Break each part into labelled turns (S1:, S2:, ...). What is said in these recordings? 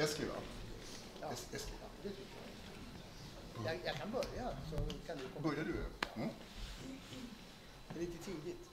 S1: Eskil va?
S2: Ja.
S1: Es- Eskil.
S2: Jag. Jag kan börja så kan du komma.
S1: Börjar du? Mm.
S2: Det är lite tidigt.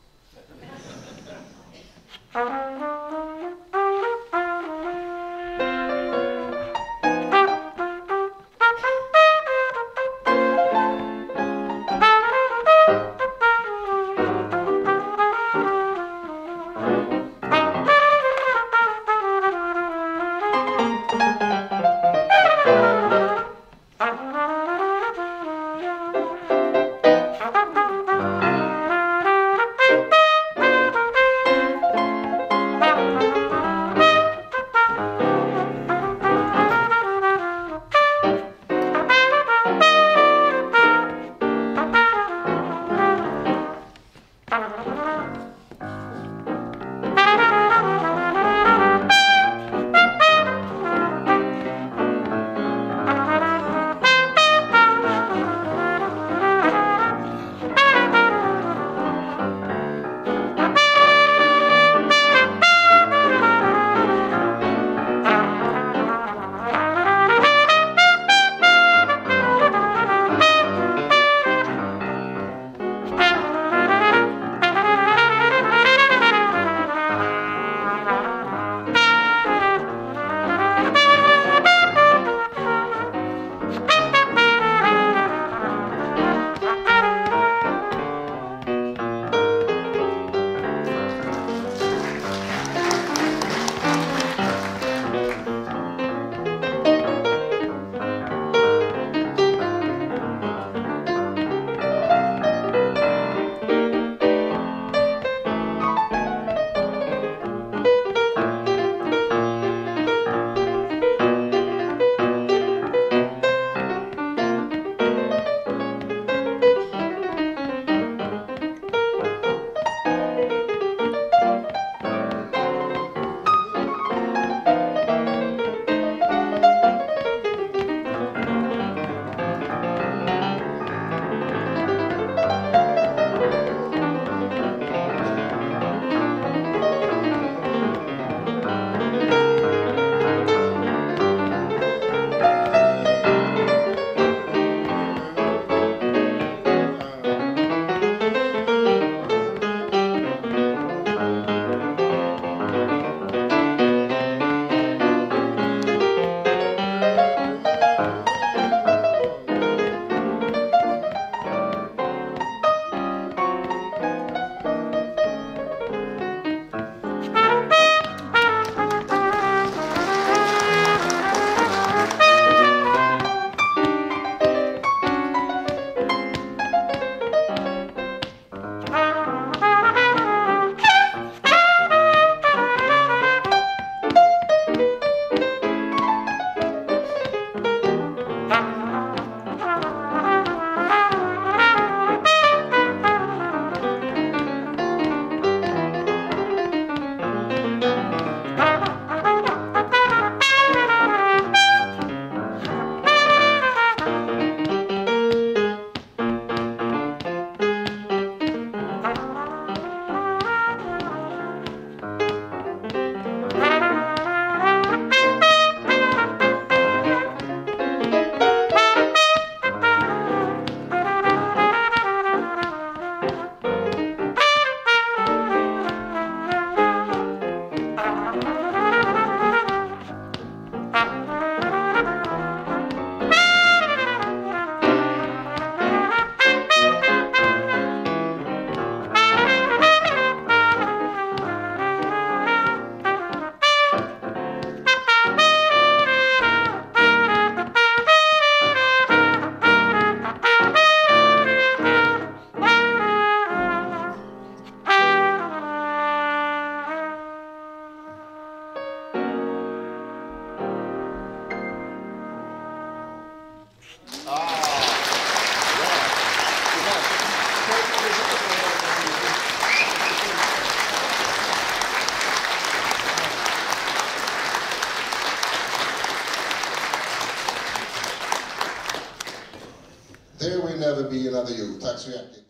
S3: There will never be another you. Tack så.